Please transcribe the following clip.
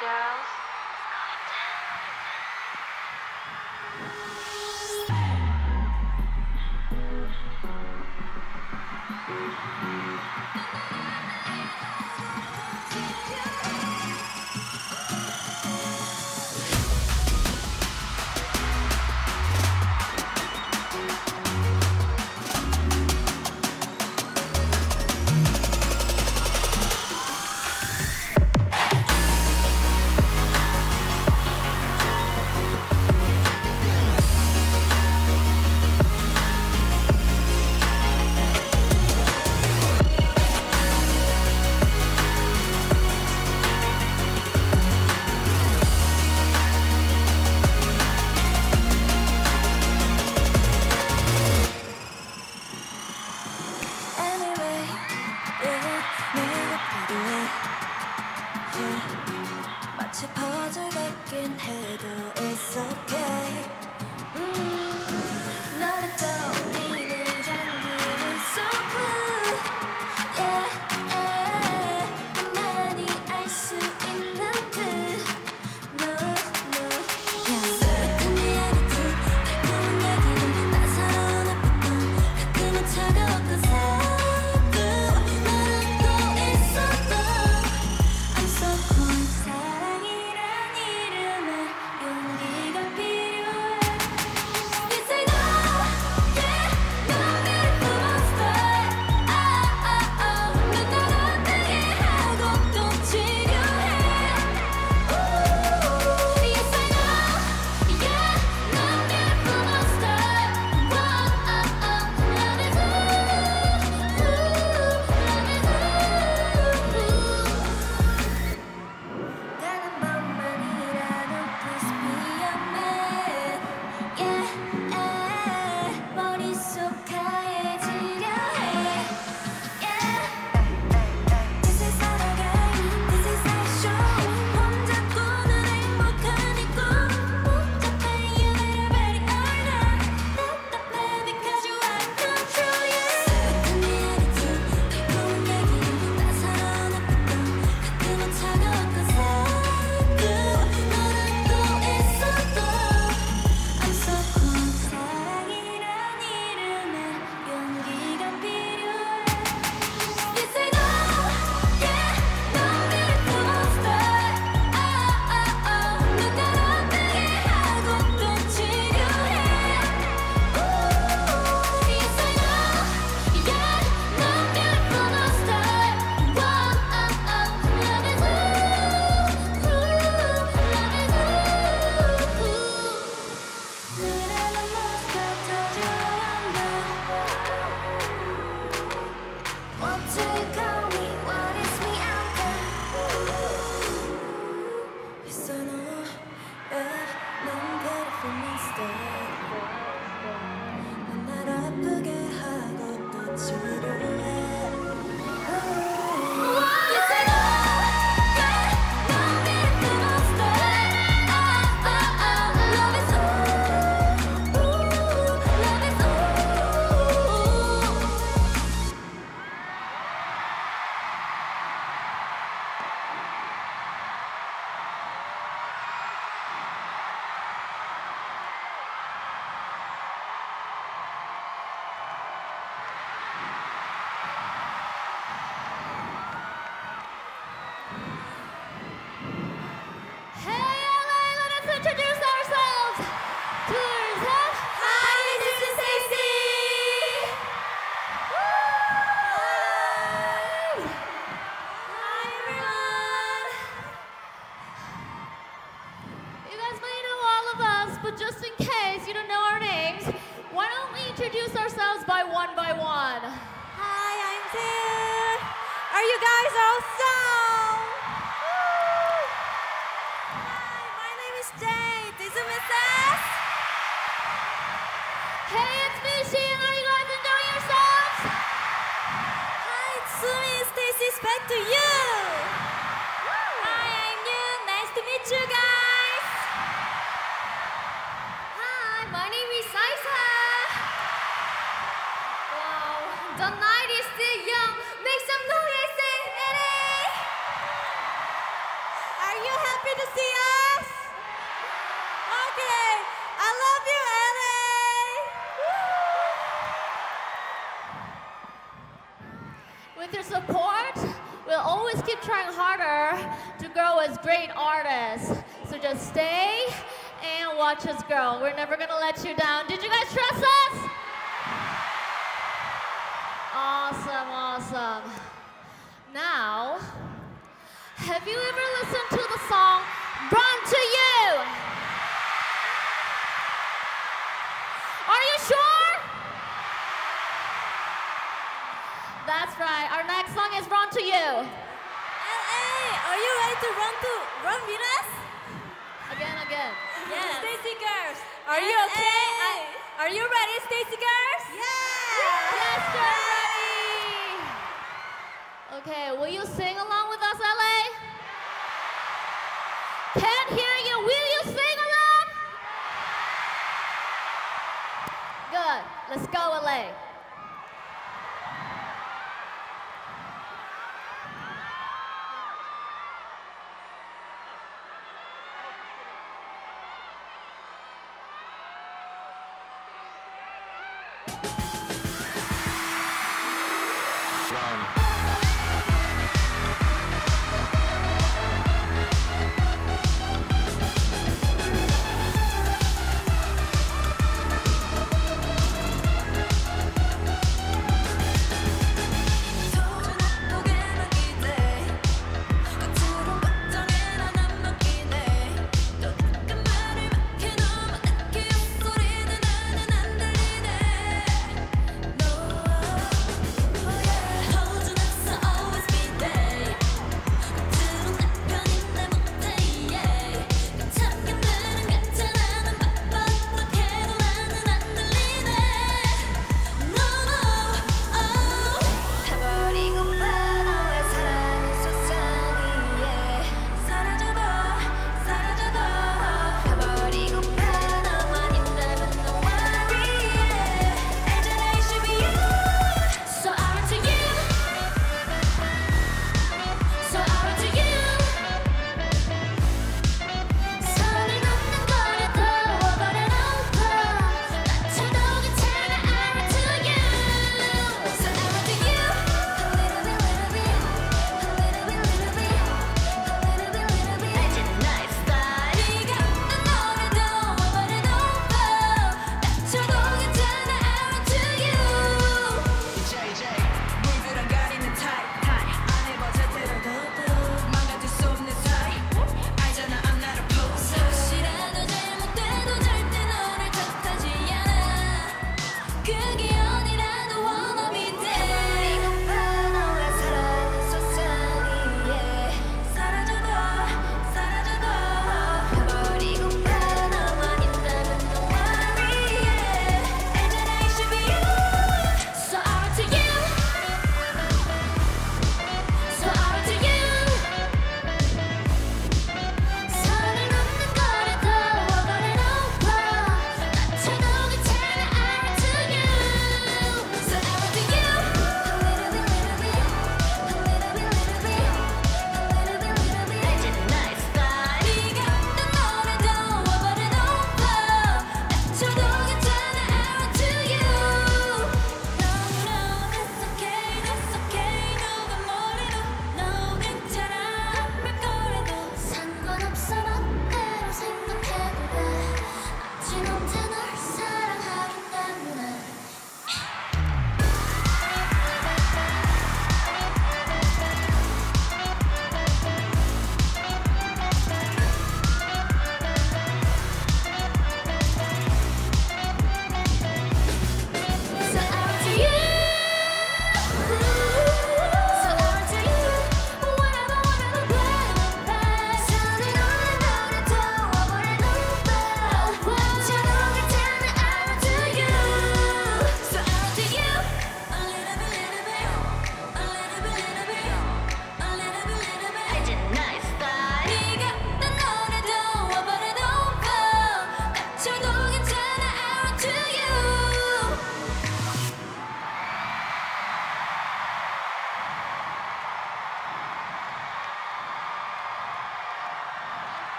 girl. stay. but just in case you don't know our names, why don't we introduce ourselves by one by one? Hi, I'm Taylor. Are you guys all? Hi, my name is Jade. This is Mrs. Hey, it's Michi. Are you guys enjoying yourselves? Hi, it's Sumi. STAYC's back to you. Happy to see us? Okay. I love you, LA. With your support, we'll always keep trying harder to grow as great artists. So just stay and watch us grow. We're never gonna let you down. Did you guys trust us? Awesome, awesome. Now, have you ever listened to the song Run to You? Are you sure? That's right. Our next song is Run to You. LA, are you ready to run to run with us? Again, again. Yes. STAYC girls, are you okay? I- are you ready, STAYC girls? Yeah. Yes, we're ready. Okay, will you sing along with us, LA? Can't hear you. Will you sing along? Good. Let's go, LA.